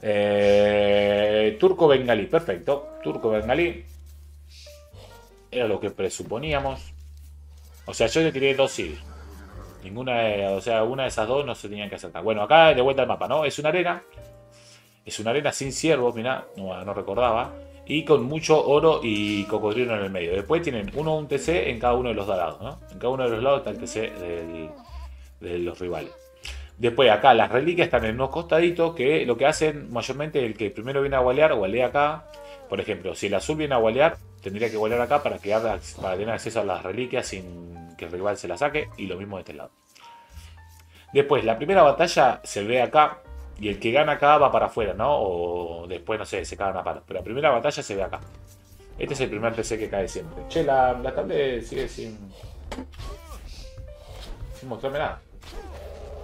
Eh, turco bengalí, perfecto. Turco bengalí. Era lo que presuponíamos. O sea, yo le tiré dos sí. Ninguna, o sea, una de esas dos no se tenían que acercar. Bueno, acá de vuelta al mapa, ¿no? Es una arena. Es una arena sin ciervos, mirá, no, no recordaba. Y con mucho oro y cocodrilo en el medio. Después tienen uno un TC en cada uno de los lados, ¿no? En cada uno de los lados está el TC de los rivales. Después acá las reliquias están en unos costaditos que lo que hacen mayormente el que primero viene a gualear, gualea acá. Por ejemplo, si el azul viene a gualear, tendría que gualear acá para, que para tener acceso a las reliquias sin que el rival se la saque. Y lo mismo de este lado. Después, la primera batalla se ve acá. Y el que gana acá va para afuera, ¿no? O después, no sé, se cagan a palos. Pero la primera batalla se ve acá. Este es el primer TC que cae siempre. Che, la, la tablet sigue sin... Sin mostrarme nada.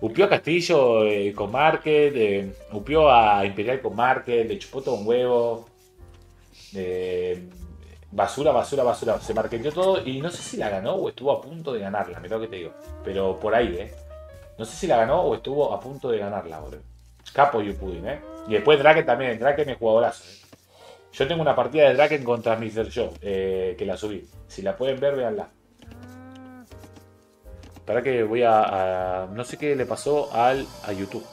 Upió a Castillo con Market, upió a Imperial con Market, le chupó todo un huevo. basura, basura, basura. Se marqueteó todo y no sé si la ganó o estuvo a punto de ganarla, me lo que te digo. Pero por ahí, ¿eh? No sé si la ganó o estuvo a punto de ganarla, boludo. Capo Yupudin, ¿eh? Y después Draken también. Draken es jugadorazo. ¿eh? Yo tengo una partida de Draken contra Mr. Joe, eh, que la subí. Si la pueden ver, véanla. Para que voy a, No sé qué le pasó al, a YouTube.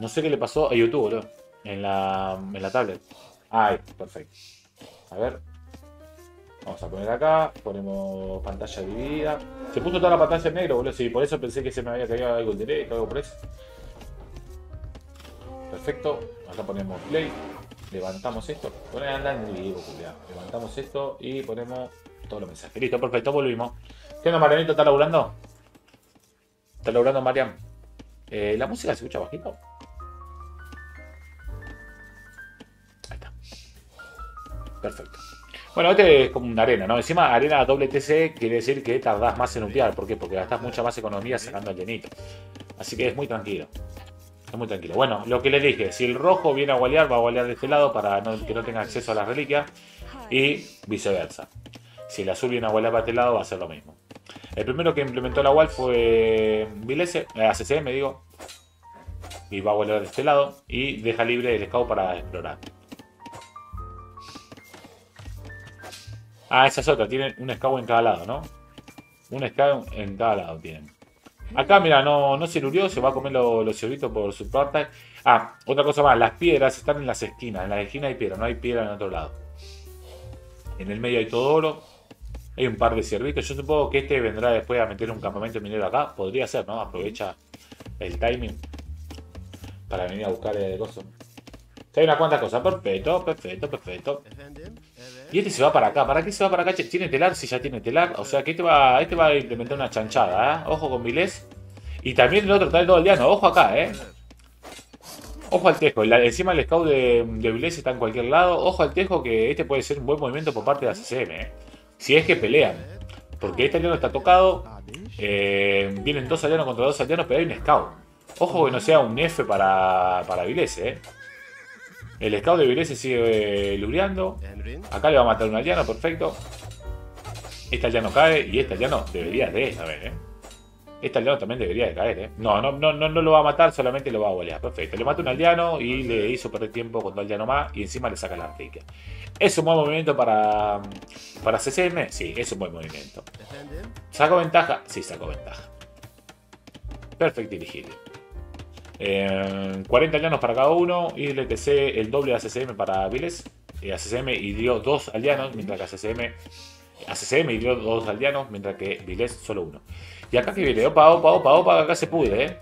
No sé qué le pasó a YouTube, boludo. En la, en la tablet. Ahí, perfecto. A ver. Vamos a poner acá. Ponemos pantalla dividida. Se puso toda la pantalla en negro, boludo. Sí, por eso pensé que se me había caído algo directo, algo por eso. Perfecto. Acá ponemos play. Levantamos esto. Ponen andando en vivo, Levantamos esto y ponemos todos los mensajes. Listo, perfecto, volvimos. ¿Qué onda, Marianito? ¿Está laburando? ¿Está laburando, Marian? Eh, ¿La música se escucha bajito? Ahí está. Perfecto. Bueno, este es como una arena, ¿no? Encima, arena doble TC quiere decir que tardás más en upar. ¿Por qué? Porque gastás mucha más economía sacando al llenito. Así que es muy tranquilo. Es muy tranquilo. Bueno, lo que les dije, si el rojo viene a gualear, va a gualear de este lado para que no tenga acceso a las reliquias. Y viceversa. Si el azul viene a gualear para este lado, va a ser lo mismo. El primero que implementó la wall fue Vilese, eh, ACC me digo. Y va a volver de este lado. Y deja libre el scout para explorar. Ah, esa es otra. Tienen un scout en cada lado, ¿no? Un scout en cada lado tienen. Acá, mira, no, no se lurió, se va a comer los, los por su parte. Ah, otra cosa más, las piedras están en las esquinas. En la esquina hay piedra, no hay piedra en otro lado. En el medio hay todo oro. Hay un par de ciervitos. Yo supongo que este vendrá después a meter un campamento minero acá. Podría ser, ¿no? Aprovecha el timing para venir a buscar el gozo. Hay unas cuantas cosas. Perfecto, perfecto, perfecto. Y este se va para acá. ¿Para qué se va para acá? ¿Tiene telar? Si ya tiene telar. O sea que este va, este va a implementar una chanchada, ¿eh? Ojo con Vilés. Y también el otro está el Doliano. Ojo acá, ¿eh? Ojo al tejo. encima el scout de, de Vilés está en cualquier lado. Ojo al tejo que este puede ser un buen movimiento por parte de la CCM, ¿eh? Si es que pelean. Porque este aliano está tocado. Eh, vienen dos alianos contra dos alianos, pero hay un scout. Ojo que no sea un F para, para Vilese, eh. El scout de Vilese sigue eh, Acá le va a matar un aliano, perfecto. Este aliano cae y este aliano debería de saber, eh. Este aldeano también debería de caer, ¿eh? No, no, no, no, lo va a matar, solamente lo va a golear. Perfecto. Le mata un aldeano y le hizo perder tiempo con dos aldeanos más y encima le saca la rica. ¿Es un buen movimiento para, para CCM? Sí, es un buen movimiento. ¿Saco ventaja? Sí, saco ventaja. Perfecto dirigido. 40 aldeanos para cada uno y el ETC el doble de ACCM para Viles. Y ACCM dio dos aldeanos, mientras que ACCM, ACCM dio dos aldeanos, mientras que Viles solo uno. Y acá que viene, opa, opa, opa, opa, acá se pude, ¿eh?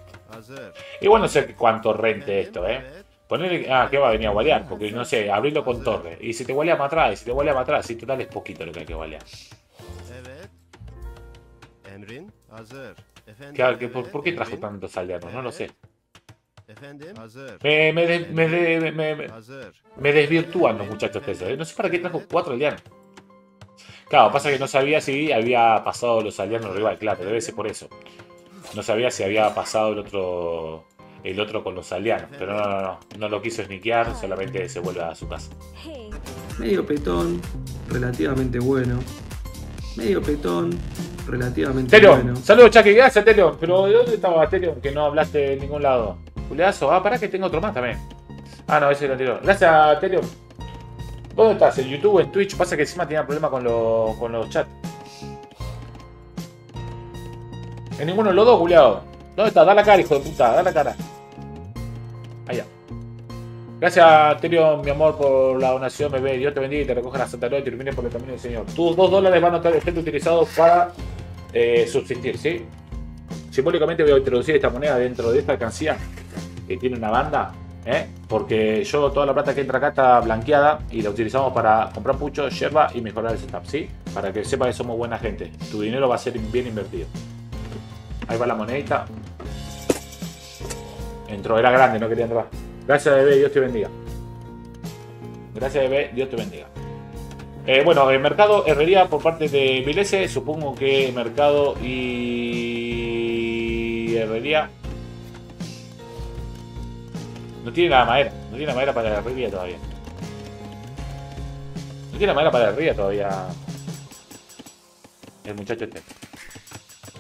Igual no sé cuánto rente esto, ¿eh? Ponerle, ah, que va a venir a gualear, porque no sé, abrirlo con torre. Y si te gualea más atrás, y si te gualea más atrás, y total es poquito lo que hay que gualear. ¿Qué, por, qué trajo tantos aldeanos? No lo sé. Me, me, me, me, me, desvirtúan los muchachos de ¿eh? No sé para qué trajo cuatro aldeanos. Claro, pasa que no sabía si había pasado los aldeanos rival, claro, debe ser por eso. No sabía si había pasado el otro el otro con los aldeanos. Pero no, no, no, no lo quiso sniquear, solamente se vuelve a su casa. Medio petón, relativamente bueno. Medio petón, relativamente bueno. saludos Chucky, gracias Telio. Pero ¿de dónde estaba Telio? Que no hablaste en ningún lado. Juliazo, ah, para que tengo otro más también. Ah, no, ese es el anterior. Gracias Telio. ¿Dónde estás? ¿En YouTube? ¿En Twitch? Pasa que encima tenía problemas con, con los chats. En ninguno de los dos, Juliado. ¿Dónde está? Da la cara, hijo de puta, da la cara. Allá. Gracias, Terio, mi amor, por la donación, bebé. Dios te bendiga y te recoja la Santa Gloria y te ilumine por el camino del Señor. Tus dos dólares van a estar utilizados para eh, subsistir, ¿sí? Simbólicamente voy a introducir esta moneda dentro de esta alcancía que tiene una banda, ¿eh? Porque yo toda la plata que entra acá está blanqueada y la utilizamos para comprar pucho, yerba y mejorar el setup, ¿sí? Para que sepa que somos buena gente. Tu dinero va a ser bien invertido. Ahí va la monedita. Entró, era grande, no quería entrar. Gracias, bebé, Dios te bendiga. Gracias, bebé, Dios te bendiga. Eh, bueno, el mercado herrería por parte de Vilese, supongo que mercado y herrería no tiene nada madera, no tiene madera para la herrería todavía. No tiene madera para la herrería todavía. El muchacho este.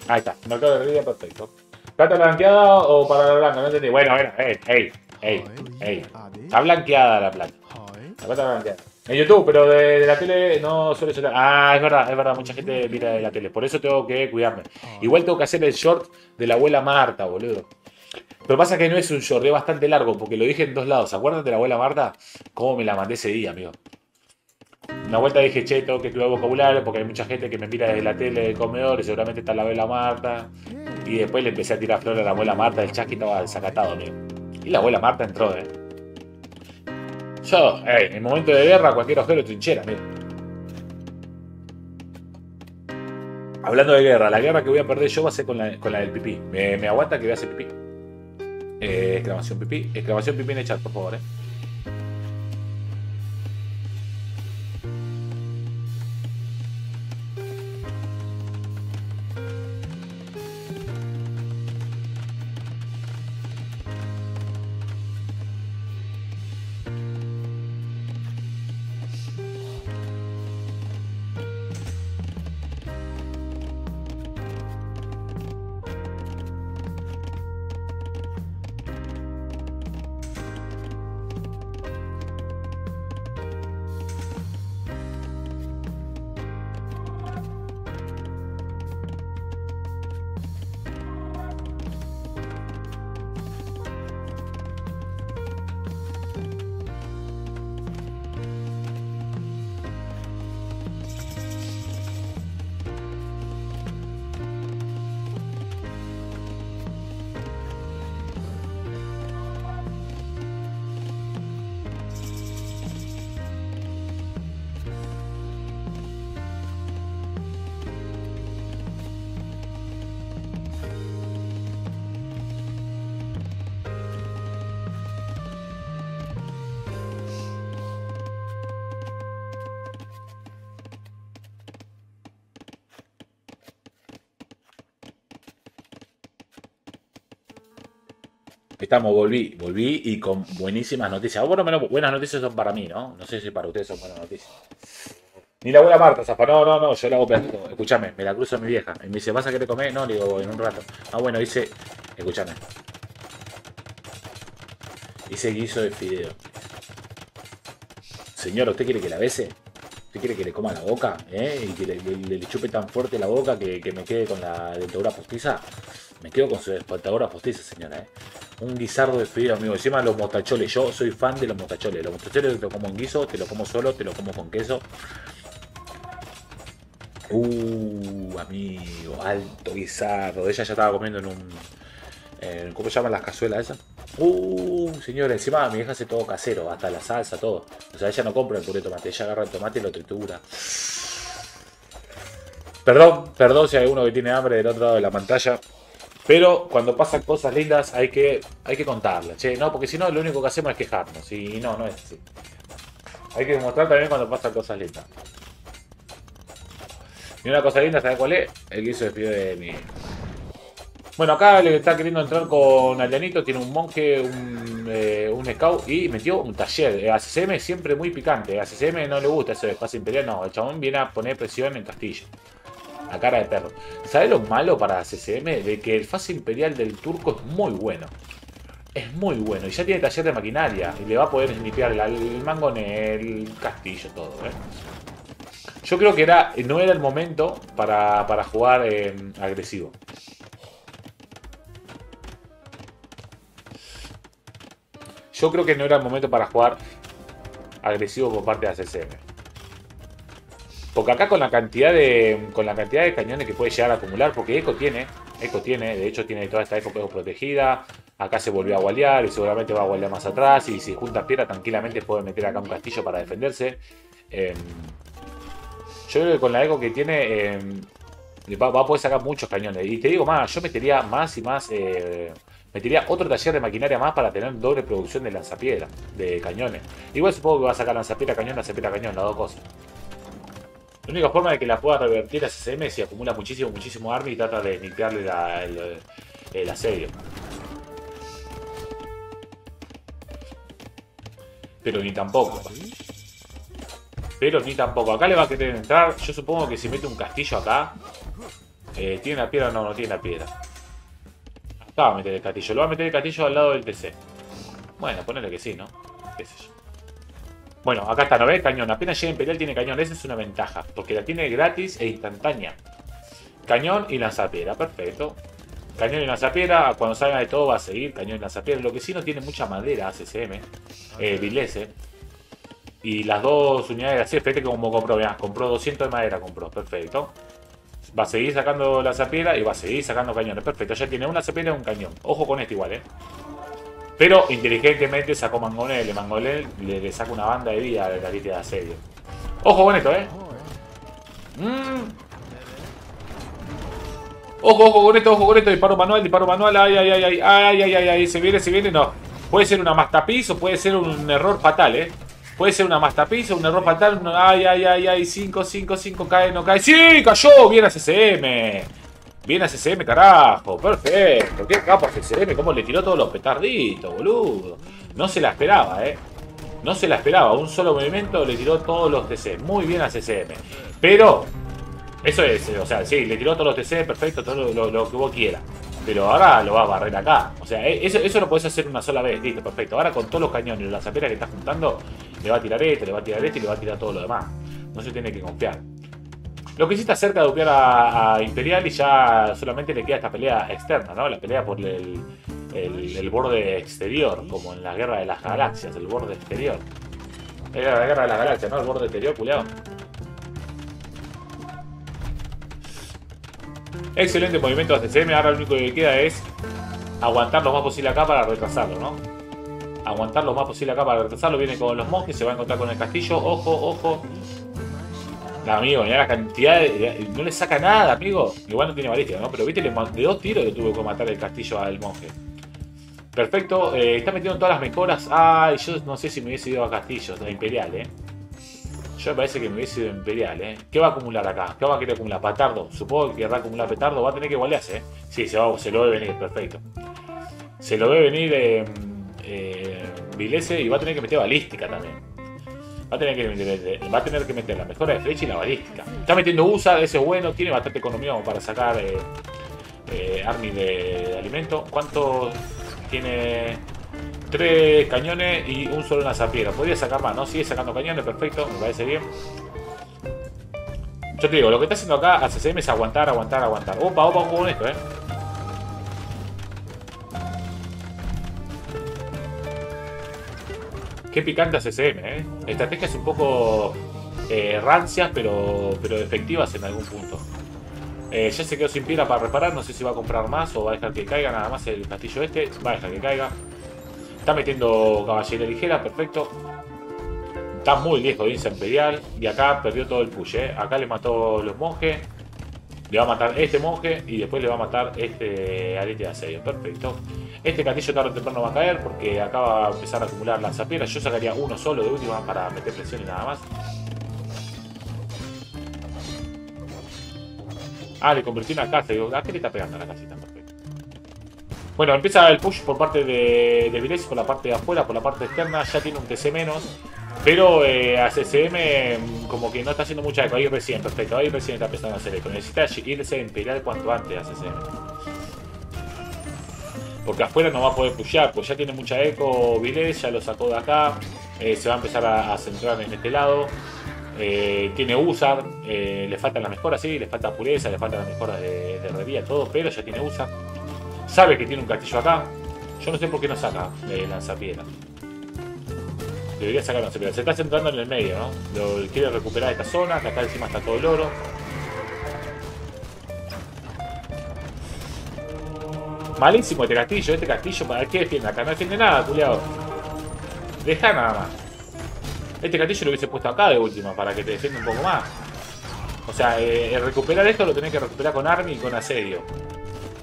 Ahí está, mercado de herrería perfecto. ¿Plata blanqueada o para la blanca? No entendí. Bueno, bueno, hey, hey, hey, hey. Está blanqueada la plata. La plata blanqueada. En YouTube, pero de, la tele no suele ser. Ah, es verdad, es verdad, mucha gente mira de la tele. Por eso tengo que cuidarme. Igual tengo que hacer el short de la abuela Marta, boludo. Pero pasa que no es un short, bastante largo, porque lo dije en dos lados. ¿Acuerdan de la abuela Marta? ¿Cómo me la mandé ese día, amigo? Una vuelta dije, che, tengo que estudiar vocabulario porque hay mucha gente que me mira desde la tele del comedor y seguramente está la abuela Marta. Y después le empecé a tirar flores a la abuela Marta, el chasqui estaba desacatado, amigo. Y la abuela Marta entró, eh. Yo, hey, en momento de guerra, cualquier ojero trinchera, amigo. Hablando de guerra, la guerra que voy a perder yo va a ser con la, del pipí. ¿Me, me aguanta que voy a hacer pipí? Eh, exclamación pipí. Exclamación pipí en el chat, por favor, eh. Estamos, volví, volví y con buenísimas noticias. Bueno, menos buenas noticias son para mí, ¿no? No sé si para ustedes son buenas noticias. Ni la abuela Marta, Zafa, no, no, no, yo la hago pedacito. Escúchame, me la cruzo a mi vieja. Y me dice, ¿vas a querer comer? No, le digo, en un rato. Ah, bueno, dice, escúchame. Dice guiso de fideo. Señor, ¿usted quiere que la bese? ¿Usted quiere que le coma la boca? ¿Eh? Y que le, chupe tan fuerte la boca que, me quede con la dentadura postiza. Me quedo con su dentadura postiza, señora, ¿eh? Un guisardo de fideo, amigo. Encima los mostacholes. Yo soy fan de los mostacholes. Los mostacholes te lo como en guiso, te lo como solo, te lo como con queso. Uh, amigo, alto guisardo. Ella ya estaba comiendo en un. ¿Cómo se llaman las cazuelas esas? Uh, señores, encima mi hija hace todo casero, hasta la salsa, todo. O sea, ella no compra el puré de tomate, ella agarra el tomate y lo tritura. Perdón, perdón si hay uno que tiene hambre del otro lado de la pantalla. Pero cuando pasan cosas lindas hay que, hay que contarlas, che, no, porque si no lo único que hacemos es quejarnos. Y no, no es así. Hay que demostrar también cuando pasan cosas lindas. Y una cosa linda, ¿sabes cuál es? El que hizo despido de mi. Bueno, acá le está queriendo entrar con Alianito, tiene un monje, un, eh, un scout y metió un taller. Eh, a CCM siempre muy picante, a CCM no le gusta eso de espacio imperial, no, el chabón viene a poner presión en Castillo. A cara de perro. ¿Sabe lo malo para CCM? De que el fase imperial del turco es muy bueno. Es muy bueno. Y ya tiene taller de maquinaria. Y le va a poder limpiar el, mango en el castillo, todo. ¿eh? Yo creo que era, no era el momento para, jugar eh, agresivo. Yo creo que no era el momento para jugar agresivo por parte de ACCM. Porque acá con la cantidad de con la cantidad de cañones que puede llegar a acumular, porque Eco tiene, Eco tiene, de hecho tiene toda esta Eco protegida, acá se volvió a gualear y seguramente va a gualear más atrás y si junta piedra tranquilamente puede meter acá un castillo para defenderse. Em, yo creo que con la eco que tiene em, va, a poder sacar muchos cañones. Y te digo más, yo metería más y más. Eh, metería otro taller de maquinaria más para tener doble producción de lanzapiedra, de cañones. Igual supongo que va a sacar lanzapiedra cañón, lanzapiedra cañón, las dos cosas. La única forma de que la pueda revertir a CCM es si acumula muchísimo, muchísimo arma y trata de limpiarle el, el asedio. Pero ni tampoco. Pero ni tampoco. Acá le va a querer entrar. Yo supongo que si mete un castillo acá. Eh, ¿Tiene la piedra? No, no tiene la piedra. Acá va a meter el castillo. Lo va a meter el castillo al lado del TC. Bueno, ponele que sí, ¿no? ¿Qué sé yo? Bueno, acá está, ¿no ves? Cañón. Apenas llega Imperial tiene cañón. Esa es una ventaja. Porque la tiene gratis e instantánea. Cañón y lanzapiedra. Perfecto. Cañón y lanzapiedra. Cuando salga de todo va a seguir. Cañón y lanzapiedra. Lo que sí no tiene mucha madera, CCM. Eh, Vilese. Y las dos unidades así, fíjate como compró, vean, compró 200 de madera, compró, perfecto. Va a seguir sacando la zapiera y va a seguir sacando cañones, perfecto. Ya tiene una zapiera y un cañón. Ojo con este igual, eh. Pero inteligentemente sacó Mangonel. Mangonel le, le saca una banda de vida de la lista de asedio. Ojo con esto, ¿eh? Ojo, ojo con esto, ojo con esto. Disparo manual, disparo manual. Ay, ay, ay, ay, ay, ay, ay, ay. Se viene, se viene. No. Puede ser una mastapiz o puede ser un error fatal, ¿eh? Puede ser una mastapiz o un error fatal. Ay, ay, ay, ay. 5, 5, 5. Cae, no cae. ¡Sí! ¡Cayó! Bien a CCM. Bien a CCM, carajo. Perfecto. Qué capo CCM. Cómo le tiró todos los petarditos, boludo. No se la esperaba, eh. No se la esperaba. Un solo movimiento le tiró todos los TC. Muy bien a CCM. Pero, eso es, o sea, sí, le tiró todos los TC, perfecto, todo lo que vos quieras. Pero ahora lo va a barrer acá. O sea, e, eso, eso lo podés hacer una sola vez. Listo, perfecto. Ahora con todos los cañones y las zaperas que estás juntando, le va a tirar este, le va a tirar este y le va a tirar todo lo demás. No se tiene que confiar. Lo que sí está cerca de upear a, Imperial y ya solamente le queda esta pelea externa, ¿no? La pelea por el, el, borde exterior, como en la guerra de las galaxias, el borde exterior. Era la guerra de las galaxias, ¿no? El borde exterior, culiado. Excelente movimiento de CCM. Ahora lo único que queda es aguantar lo más posible acá para retrasarlo, ¿no? Aguantar lo más posible acá para retrasarlo. Viene con los monjes, se va a encontrar con el castillo. Ojo, ojo. No, amigo, ya la cantidad de, No le saca nada, amigo. Igual no tiene balística, ¿no? Pero viste, de dos tiros le tuvo que matar el castillo al monje. Perfecto. Eh, está metiendo todas las mejoras. Ay, yo no sé si me hubiese ido a castillo, a imperial, ¿eh? Yo me parece que me hubiese ido Imperial, ¿eh? ¿Qué va a acumular acá? ¿Qué va a querer acumular? Patardo. Supongo que a acumular petardo. Va a tener que gualearse, ¿eh? Sí, se, lo ve venir, perfecto. Se lo ve venir eh, eh, Vilese y va a tener que meter balística también. Va a, tener que meter, va a tener que meter la mejora de flecha y la balística. Está metiendo USA, ese es bueno. Tiene bastante economía para sacar eh, eh, army de, de alimento. ¿Cuánto tiene tres cañones y un solo lanzapiedra. Podría sacar más, ¿no? Sigue sacando cañones, perfecto, me parece bien. Yo te digo, lo que está haciendo acá a CCM es aguantar, aguantar, aguantar. Opa, opa con esto, eh. Qué picante a CCM, eh. Estrategias un poco eh, rancias, pero, pero efectivas en algún punto. Eh, ya se quedó sin piedra para reparar, no sé si va a comprar más o va a dejar que caiga nada más el castillo este. Va a dejar que caiga. Está metiendo caballería ligera, perfecto. Está muy lejos de Imperial. Y acá perdió todo el push, ¿eh? Acá le mató los monjes. Le va a matar este monje y después le va a matar este arete de asedio. Perfecto. Este castillo tarde o temprano va a caer porque acá va a empezar a acumular lanzapiedras. Yo sacaría uno solo de última para meter presión y nada más. Ah, le convertí en una casa. ¿a qué le está pegando la casita? Perfecto. Bueno, empieza el push por parte de, de por la parte de afuera, por la parte externa. Ya tiene un TC menos. Pero eh, a CCM mm, como que no está haciendo mucha eco. Ahí recién, perfecto. Ahí recién está empezando a hacer eco. Necesita irse a Imperial cuanto antes a CCM. Porque afuera no va a poder pushear, pues ya tiene mucha eco Vilés, ya lo sacó de acá. Eh, se va a empezar a, centrar en este lado. Eh, tiene Usar, le faltan las mejoras, sí, le falta pureza, le faltan las mejoras de, de herrería, todo, pero ya tiene Usar. Sabe que tiene un castillo acá. Yo no sé por qué no saca de lanzapiedra. Debería sacar no Se está centrando en el medio, ¿no? quiere recuperar esta zona, que acá encima está todo el oro. Malísimo este castillo, este castillo, ¿para qué defiende acá? No defiende nada, culiado. Deja nada más. Este castillo lo hubiese puesto acá de última, para que te defienda un poco más. O sea, eh, recuperar esto lo tenés que recuperar con army y con asedio.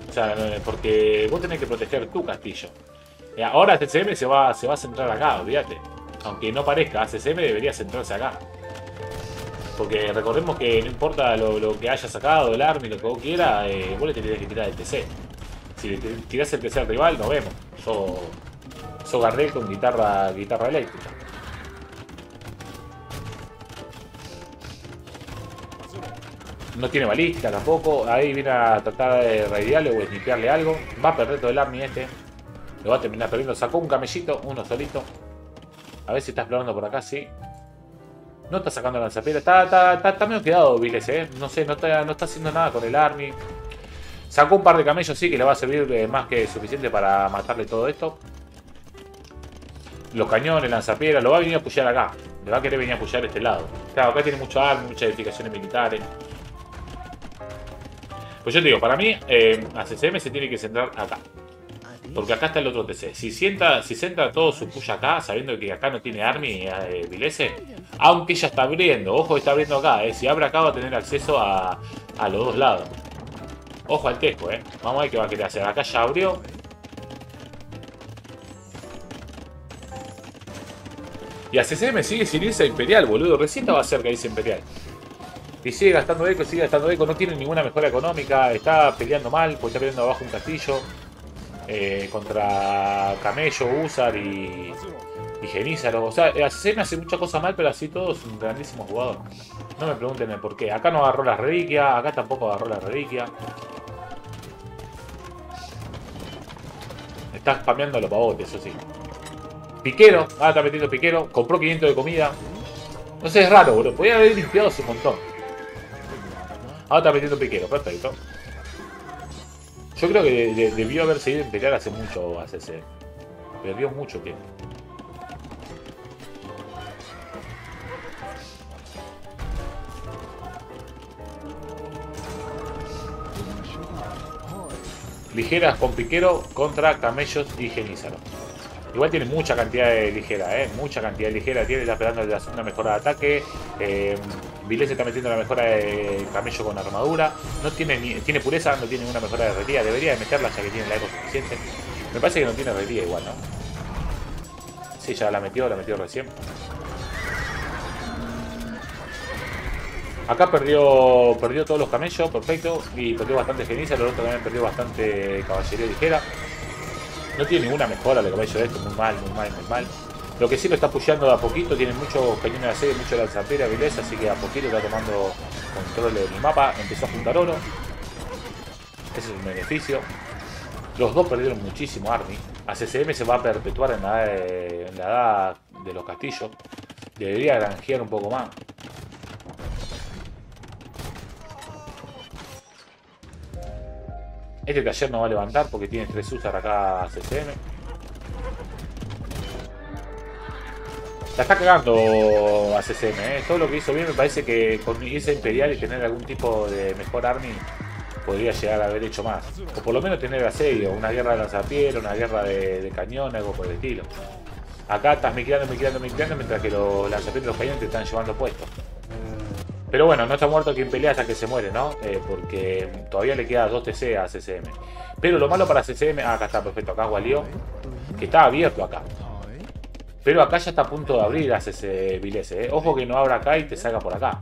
O sea, eh, porque vos tenés que proteger tu castillo. ahora este CM se va, se va a centrar acá, olvídate aunque no parezca, ACCM debería centrarse acá. Porque recordemos que no importa lo, que haya sacado, el army, lo que vos quieras, eh, vos le tenés que tirar el TC. Si le tirás el TC al rival, nos vemos. Yo, yo Gardel con guitarra, guitarra eléctrica. No tiene balista tampoco. Ahí viene a tratar de raidearle o limpiarle algo. Va a perder todo el army este. Lo va a terminar perdiendo. Sacó un camellito, uno solito. A ver si está explorando por acá, sí. No está sacando lanzapiedra. Está, está, está, medio quedado Viles, ¿eh? No sé, no está, no está haciendo nada con el Army. Sacó un par de camellos, sí, que le va a servir eh, más que suficiente para matarle todo esto. Los cañones, lanzapiedra, lo va a venir a apoyar acá. Le va a querer venir a apoyar este lado. Claro, acá tiene mucho army, muchas edificaciones militares. Pues yo te digo, para mí, eh, a CCM se tiene que centrar acá. Porque acá está el otro TC. Si sienta, si centra todo su puya acá, sabiendo que acá no tiene Army eh, Vilese, aunque ya está abriendo, ojo, está abriendo acá, eh, si abre acá va a tener acceso a, a los dos lados. Ojo al tejo, eh. Vamos a ver qué va a querer hacer. Acá ya abrió. Y a CCM sigue sin irse a Imperial, boludo. Recién estaba cerca a Imperial. Y sigue gastando eco, sigue gastando eco. No tiene ninguna mejora económica. Está peleando mal, porque está peleando abajo un castillo. Eh, contra Camello, Usar y, y Genízaro. O sea, me hace muchas cosas mal, pero así todo es un grandísimo jugador. No me pregunten el por qué. Acá no agarró la reliquia, acá tampoco agarró la reliquia. Está spameando los pavotes, eso sí. Piquero, ah, está metiendo piquero. Compró 500 de comida. No sé, es raro, boludo. Podría haber limpiado su montón. Ahora está metiendo piquero, perfecto. Yo creo que debió haber seguido en pelear hace mucho ACC. Perdió mucho tiempo. Ligeras con piquero contra camellos y genízaro. Igual tiene mucha cantidad de ligera, ¿eh? Mucha cantidad de ligera. Tiene, está esperando la segunda mejora de ataque. Eh, Vilés está metiendo la mejora de camello con armadura. No tiene ni, tiene pureza, no tiene ninguna mejora de herrería. Debería de meterla ya que tiene la eco suficiente. Me parece que no tiene herrería igual, ¿no? Sí, ya la metió, la metió recién. Acá perdió perdió todos los camellos, perfecto. Y perdió bastante geniza. El otro también perdió bastante caballería ligera. No tiene ninguna mejora de esto, muy mal, muy mal, muy mal. Lo que sí lo está de a poquito, tiene mucho cañones de asedio, mucho lanzapera, vileza, así que a poquito está tomando control de mi mapa, empezó a juntar oro. Ese es un beneficio. Los dos perdieron muchísimo Army. A CCM se va a perpetuar en la, en la edad de los castillos. Debería granjear un poco más. Este taller no va a levantar porque tiene tres usar acá CCM. La está cagando a CCM, ¿eh? Todo lo que hizo bien me parece que con irse Imperial y tener algún tipo de mejor army podría llegar a haber hecho más. O por lo menos tener asedio, una guerra de lanzapiel, una guerra de, cañón, algo por el estilo. Acá estás migrando, migrando, migrando, mientras que los lanzapiés y los cañones te están llevando puestos. Pero bueno, no está muerto quien pelea hasta que se muere, ¿no? Eh, porque todavía le queda 2 TC a CCM. Pero lo malo para CCM... Ah, acá está, perfecto. Acá Walio. Que está abierto acá. Pero acá ya está a punto de abrir a ese ¿eh? Ojo que no abra acá y te salga por acá.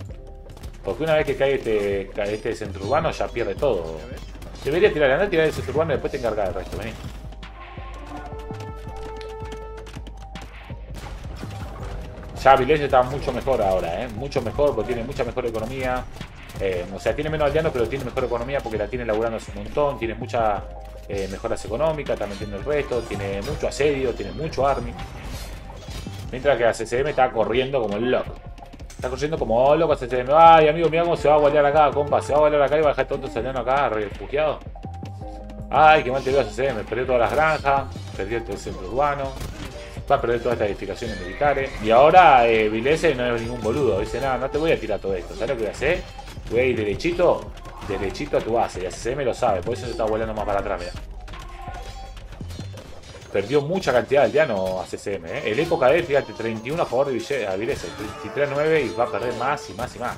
Porque una vez que cae este, este centro urbano ya pierde todo. Debería tirar, anda a tirar el centro urbano y después te encargas del resto. Vení. Ya Vilese está mucho mejor ahora, ¿eh? Mucho mejor porque tiene mucha mejor economía. Eh, o sea, tiene menos aldeanos, pero tiene mejor economía porque la tiene laburando hace un montón. Tiene muchas eh, mejoras económicas, también tiene el resto. Tiene mucho asedio, tiene mucho army. Mientras que la CCM está corriendo como loco. Está corriendo como loco CCM. Ay, amigo, mira cómo se va a guardar acá, compa. Se va a guardar acá y va a dejar todos aldeanos acá, refugiados. Ay, qué mal te veo CCM. Perdió todas las granjas, perdió el centro urbano va a perder todas estas edificaciones militares. Y ahora eh, Vilese no es ningún boludo. Dice, nada, no te voy a tirar todo esto. ¿Sabes lo que voy a hacer? Voy a ir derechito, derechito a tu base. Y CCM lo sabe, por eso se está volando más para atrás, mira. Perdió mucha cantidad de aldeanos a CCM. ¿eh? El Eco KD, fíjate, 31 a favor de Vilese, 33 9 y va a perder más y más y más.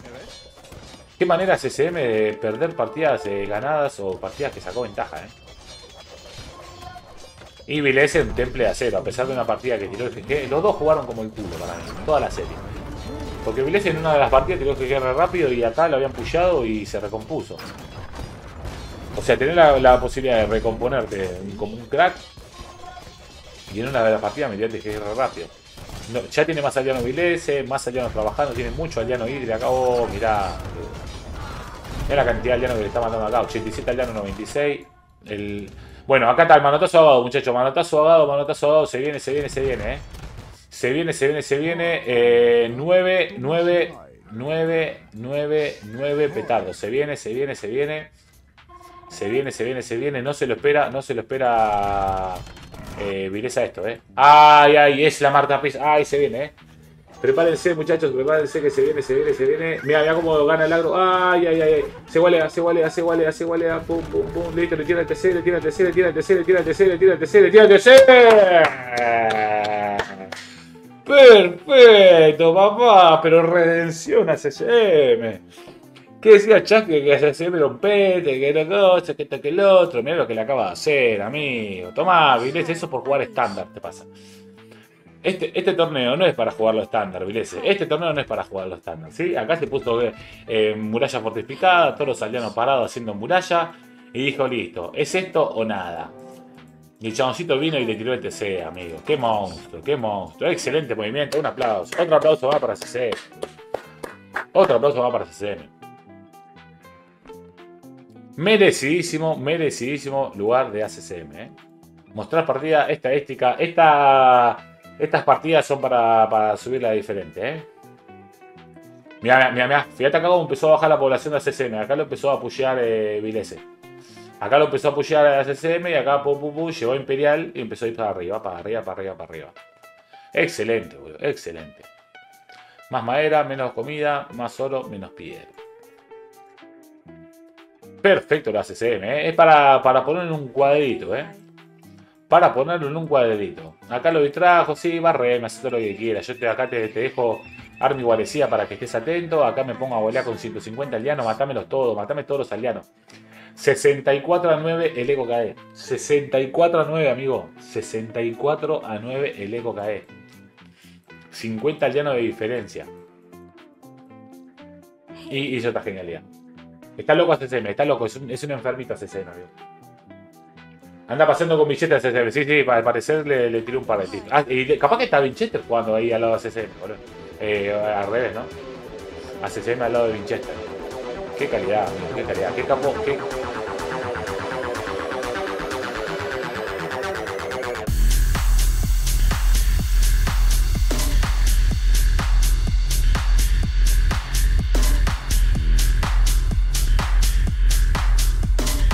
¿Qué manera CCM de perder partidas eh, ganadas o partidas que sacó ventaja? ¿eh? Y Vilés en temple de acero, a pesar de una partida que tiró el GG. Los dos jugaron como el culo para mí, toda la serie. Porque Vilés en una de las partidas tiró el GG rápido y acá lo habían pullado y se recompuso. O sea, tener la, posibilidad de recomponerte como un crack y en una de las partidas meterte GG rápido. ya tiene más alianos Vilés, más alianos trabajando, tiene mucho aliano Hidri acá. Oh, mirá. Mira la cantidad de alianos que le está matando acá. 87 alianos, 96. El, bueno, acá está el manotazo abogado, muchachos. Manotazo abogado, manotazo abogado. Se viene, se viene, se viene, eh. Se viene, se viene, se viene. Eh, 9, 9, 9, 9, 9 petardos. Se viene, se viene, se viene. Se viene, se viene, se viene. No se lo espera, no se lo espera. Eh, Vilesa esto, eh. Ay, ay, es la Marta Pisa. Ay, se viene, eh. Prepárense, muchachos, prepárense que se viene, se viene, se viene. Mira, mira cómo gana el agro. Ay, ay, ay. Se gualea, se gualea, se gualea, se gualea. Pum, pum, pum. Listo, le tira el TC, le tira el TC, le tira el TC, le tira el TC, le tira el TC. Perfecto, papá. Pero redención a CCM. ¿Qué decía Chuck? Que CCM era un pete, que era cosa, que esto, que el otro. Mira lo que le acaba de hacer, amigo. Tomá, Vilés, eso por jugar estándar te pasa. Este, este, torneo no es para jugarlo estándar, Vilese. Este torneo no es para jugarlo estándar, ¿sí? Acá se puso eh, muralla fortificada, todos los aldeanos parados haciendo muralla. Y dijo, listo, ¿es esto o nada? Y el chaboncito vino y le tiró el TC, amigo. Qué monstruo, qué monstruo. Excelente movimiento, un aplauso. Otro aplauso va para CCM. Otro aplauso va para CCM. Merecidísimo, merecidísimo lugar de ACCM. ¿eh? Mostrar partida estadística. Esta estas partidas son para, subir la diferente, ¿eh? Mira, mira, mira. Fíjate acá cómo empezó a bajar la población de ACCM. Acá lo empezó a apoyar eh, Vilese. Acá lo empezó a apoyar a CCM y acá pu, pu, llegó a Imperial y empezó a ir para arriba, para arriba, para arriba, para arriba. Excelente, boludo. Excelente. Más madera, menos comida, más oro, menos piedra. Perfecto la CCM, ¿eh? Es para, para poner en un cuadrito, ¿eh? para ponerlo en un cuadrito. Acá lo distrajo, sí, barre, me hace todo lo que quieras. Yo te, acá te, dejo arma guarecía para que estés atento. Acá me pongo a volar con 150 aldeanos, matámelos todos, matame todos los aldeanos. 64 a 9 el Eco cae. 64 a 9, amigo. 64 a 9 el Eco cae. 50 aldeanos de diferencia. Y, eso está genialidad. Está loco CCM, está loco, es un, es un enfermito CCM, amigo. Anda pasando con billetes CCM. Sí, sí, al parecer le, le tiró un par de tiros. Ah, y capaz que está Winchester jugando ahí al lado de CCM, boludo. Eh, al revés, ¿no? A CCM al lado de Winchester. Qué calidad, amigo, qué calidad. Qué capo, qué,